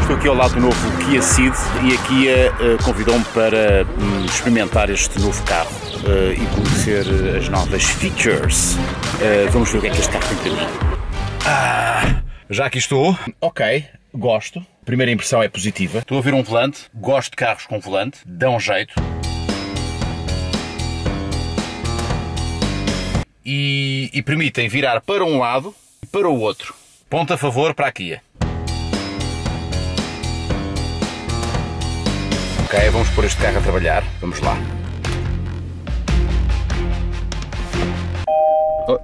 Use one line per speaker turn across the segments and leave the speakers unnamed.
Estou aqui ao lado do novo Kia Ceed e a Kia eh, convidou-me para hum, experimentar este novo carro eh, e conhecer as novas features. Eh, vamos ver o que é que este carro tem para mim. Ah, já aqui estou. Ok, gosto. Primeira impressão é positiva. Estou a ver um volante. Gosto de carros com volante. Dão jeito. E, e permitem virar para um lado e para o outro. Ponto a favor para a Kia. Ok, vamos pôr este carro a trabalhar. Vamos lá.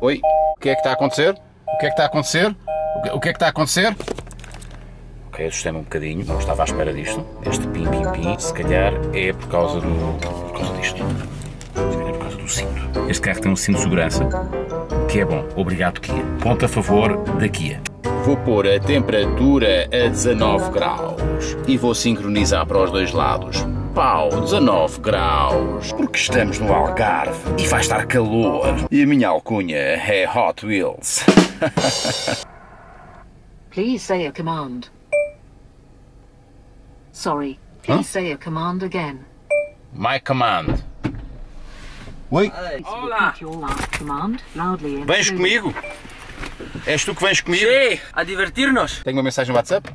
Oi, o que é que está a acontecer? O que é que está a acontecer? O que, é que está a acontecer? Ok, assustei-me um bocadinho, não estava à espera disto. Este pim pim pim, se calhar é por causa do. por causa disto. Cinto. Este carro tem um cinto de segurança, que é bom. Obrigado, Kia. Ponto a favor da Kia. Vou pôr a temperatura a 19 graus e vou sincronizar para os dois lados. Pau, 19 graus. Porque estamos no Algarve e vai estar calor. E a minha alcunha é Hot Wheels.
Please say a command. Sorry. Please say a command again.
My command. Oi,
and
vens comigo? És tu que vens comigo?
Sí, a divertirnos.
Tenho uma mensagem no WhatsApp?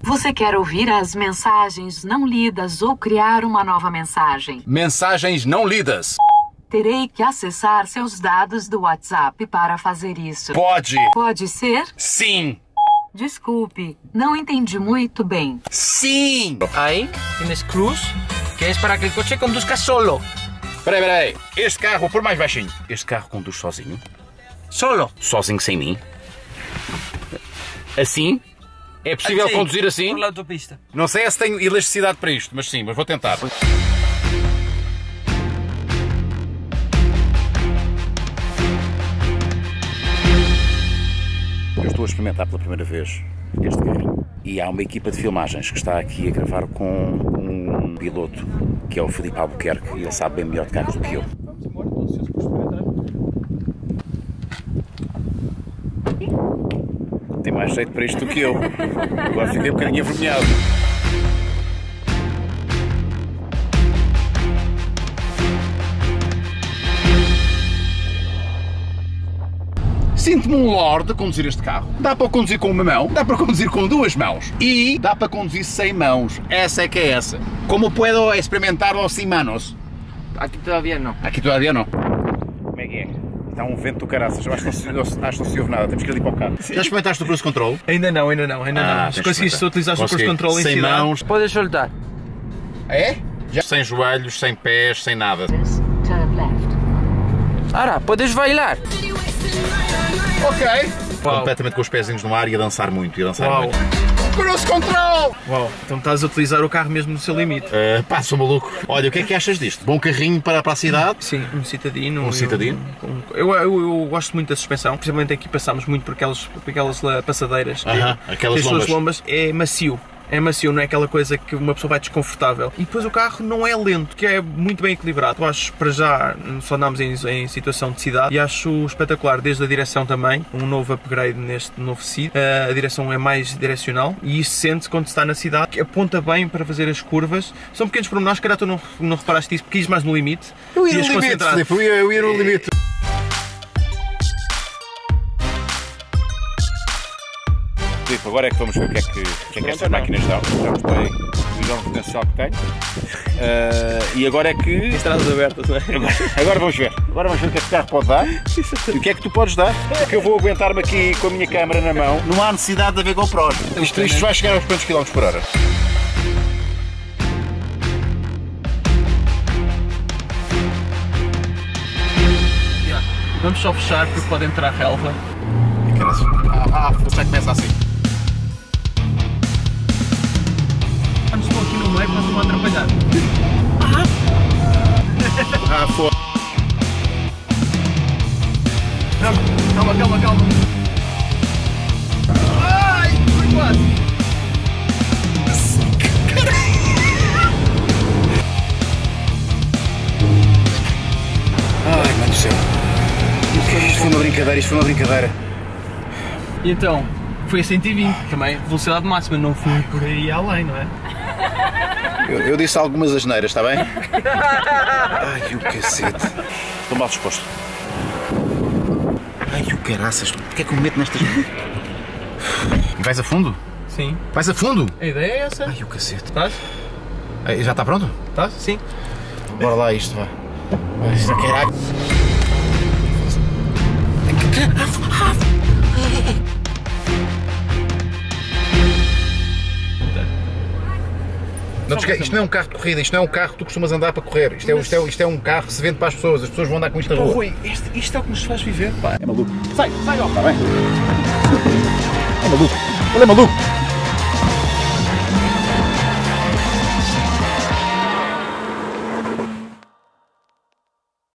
Você quer ouvir as mensagens não lidas ou criar uma nova mensagem?
Mensagens não lidas.
Terei que acessar seus dados do WhatsApp para fazer isso.
Pode.
Pode ser?
Sim.
Desculpe, não entendi muito bem.
Sim.
Ahí tienes cruz, que es para que el coche conduzca solo.
Peraí, peraí. Este carro, por mais baixinho. Este carro conduz sozinho?
Solo.
Sozinho sem mim? Assim? É possível
Así,
conduzir assim?
Por autopista.
Não sei se tenho elasticidade para isto, mas sim, mas vou tentar. Eu estou a experimentar pela primeira vez este carro e há uma equipa de filmagens que está aqui a gravar com um piloto que é o Filipe Albuquerque e ele sabe bem melhor de carros do que eu. Tem mais jeito para isto do que eu. Agora fiquei um bocadinho envergonhado. Sinto-me um lord a conduzir este carro. Dá para conduzir com uma mão, dá para conduzir com duas mãos e dá para conduzir sem mãos. Essa é que é essa. Como puedo experimentarlo sin manos?
Aquí todavía no.
Aqui todavía não. Como é que é? Está um vento do caraças. Eu acho que não se, acho que não se ouve nada. Temos que ir ali para o carro. Já experimentaste o cruise control?
Ainda não, ainda não, ainda
Ah,
não. Se conseguiste utilizar o cruise control em
Sem
cidade,
mãos.
Puedes soltar.
É? Já. Sem joelhos, sem pés, sem nada.
This, turn left.
Ahora, puedes bailar.
Ok.
Uau.
Completamente com os pezinhos no ar e a dançar muito. E a dançar
Uau.
muito. Cruise control!
Uau, então estás a utilizar o carro mesmo no seu limite.
Uh, pá, sou maluco. Olha, o que é que achas disto? Bom carrinho para, para a cidade?
Sim, um citadino.
Um
eu-
citadino?
um- eu, eu, eu gosto muito da suspensão, principalmente aqui passámos muito por aquelas, por aquelas lá passadeiras.
Aham,
E
aquelas
as suas
lombas.
lombas é macio. É macio, não é aquela coisa que uma pessoa vai desconfortável. E depois o carro não é lento, que é muito bem equilibrado. Eu acho, para já, só andámos em, em situação de cidade e acho espetacular, desde a direção também, um novo upgrade neste novo SID. Uh, a direção é mais direcional e isso sente-se quando se está na cidade, que aponta bem para fazer as curvas. São pequenos pormenores, se calhar tu não, não reparaste isso, porque quis mais no limite.
Eu ia no limite. Filipe. Eu ia, eu ia no limite. Filipe, agora é que vamos ver o que é que, o que, é que estas máquinas dão. Já mostrei o enorme potencial que tem. Uh, e agora é que.
Estradas abertas, não é?
Agora, agora vamos ver. Agora vamos ver o que é que o carro pode dar e o que é que tu podes dar. Porque eu vou aguentar-me aqui com a minha câmera na mão. Não há necessidade de haver GoPros. Isto, isto vai chegar aos quantos quilómetros por hora?
Vamos só fechar porque pode entrar relva.
Ah, ah, já começa assim.
Aqui no meio para não atrapalhar.
Ah, foi.
Calma, calma, calma. Ai, foi quase.
brincadeira, isto foi uma brincadeira.
E então, foi a 120 também, velocidade máxima, não fui por aí além, não é?
Eu, eu disse algumas asneiras, está bem? Ai, o cacete. Estou mal disposto. Ai, o caraças. O que é que eu me meto nestas. Vais a fundo?
Sim.
Vais a fundo?
A ideia é essa.
Ai, o cacete.
Estás?
Ai, Já está pronto?
Estás? Sim.
Bora lá isto, vá. Ai, Não te isto não é um carro de corrida, isto não é um carro que tu costumas andar para correr. Isto é, isto, é, isto é um carro que se vende para as pessoas, as pessoas vão andar com isto na rua.
Rui, este- isto é o que nos faz viver, pá.
É maluco. Sai, sai, ó. Está bem? É maluco. Ele é maluco.